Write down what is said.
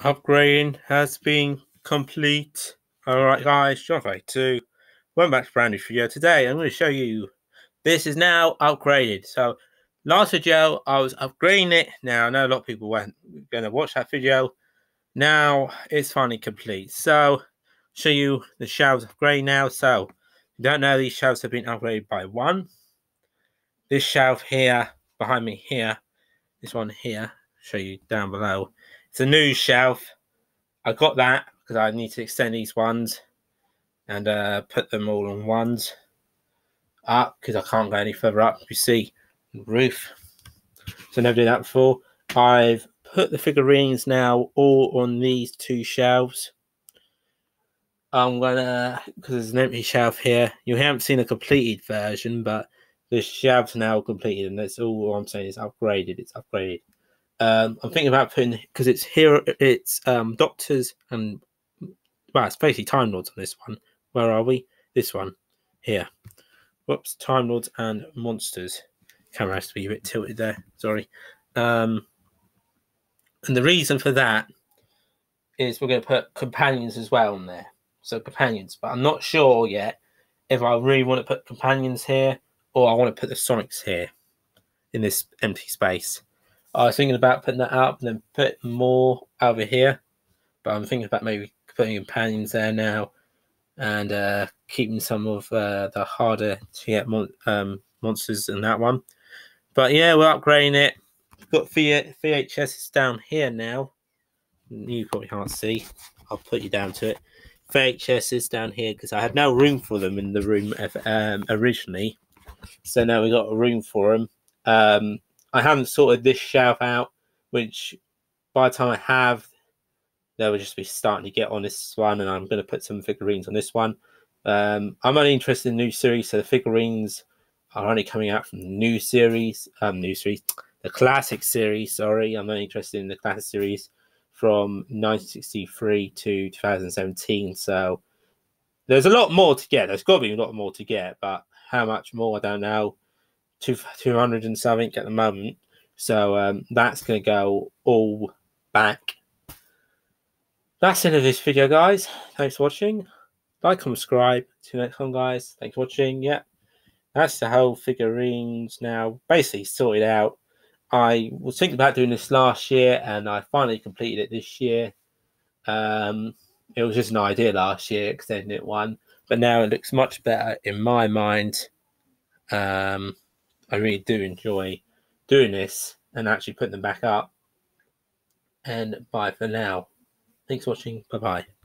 upgrading has been complete. Alright guys, John 2. Welcome back to brand new video. Today I'm going to show you this is now upgraded. So last video I was upgrading it. Now I know a lot of people weren't going to watch that video. Now it's finally complete. So show you the shelves upgrade now. So you don't know these shelves have been upgraded by one. This shelf here behind me here, this one here, show you down below it's a new shelf. I got that because I need to extend these ones and uh, put them all on ones up because I can't go any further up. You see, roof. So never did that before. I've put the figurines now all on these two shelves. I'm gonna because there's an empty shelf here. You haven't seen a completed version, but the shelves now completed, and that's all I'm saying is upgraded. It's upgraded. Um, I'm thinking about putting because it's here. It's um, Doctors and well, it's basically Time Lords on this one. Where are we? This one here. Whoops, Time Lords and Monsters. Camera has to be a bit tilted there. Sorry. Um, and the reason for that is we're going to put companions as well on there. So companions, but I'm not sure yet if I really want to put companions here or I want to put the Sonics here in this empty space. I was thinking about putting that up and then put more over here, but I'm thinking about maybe putting companions there now and uh, keeping some of uh, the harder to get mon- um, monsters in that one. But yeah, we're upgrading it. Got v- VHS down here now. You probably can't see. I'll put you down to it. VHS is down here because I had no room for them in the room um, originally. So now we got a room for them. Um, I haven't sorted this shelf out, which by the time I have, they will just be starting to get on this one, and I'm going to put some figurines on this one. Um, I'm only interested in new series, so the figurines are only coming out from the new series, um, new series, the classic series. Sorry, I'm only interested in the classic series from 1963 to 2017. So there's a lot more to get. There's got to be a lot more to get, but how much more I don't know two, 200 and something at the moment. So um, that's going to go all back. That's the end of this video, guys. Thanks for watching. Like, subscribe. You next time, guys. Thanks for watching. Yeah, that's the whole figurines now basically sorted out. I was thinking about doing this last year, and I finally completed it this year. Um, it was just an idea last year, extending it one, but now it looks much better in my mind. Um, I really do enjoy doing this and actually putting them back up. And bye for now. Thanks for watching. Bye bye.